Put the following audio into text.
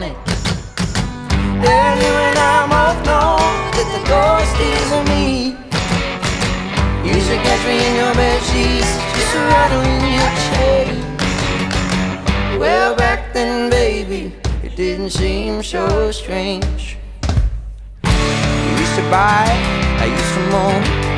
morning. Then you and I both know that the ghost steals on me. You should catch me in your bed sheets, just rattling your chain. Well, back then, baby, it didn't seem so strange. You used to buy, I used to moan.